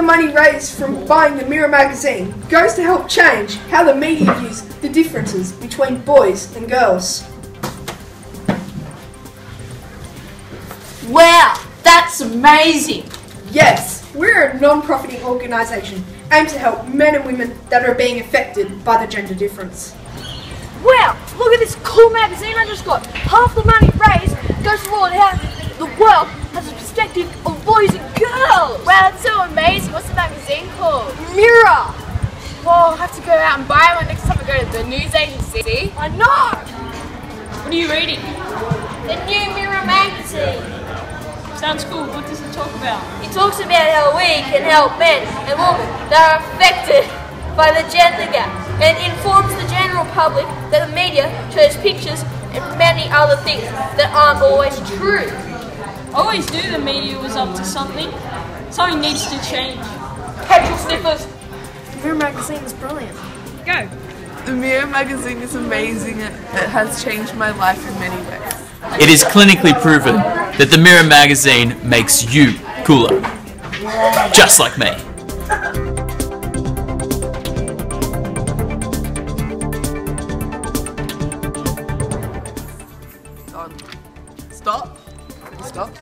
money raised from buying the Mirror magazine goes to help change how the media views the differences between boys and girls. Wow, that's amazing. Yes, we're a non-profiting organisation aimed to help men and women that are being affected by the gender difference. Wow, look at this cool magazine I just got. Half the money raised goes toward how the world Mirror. Well, I'll have to go out and buy one next time I go to the news agency. I know. What are you reading? The new Mirror magazine. Sounds cool. What does it talk about? It talks about how we can help men and women that are affected by the gender gap and informs the general public that the media shows pictures and many other things that aren't always true. I always knew the media was up to something. Something needs to change. Petrol sniffers. Mirror magazine is brilliant. Go. The Mirror magazine is amazing. It, it has changed my life in many ways. It is clinically proven that the Mirror magazine makes you cooler. Just like me. Stop. Stop.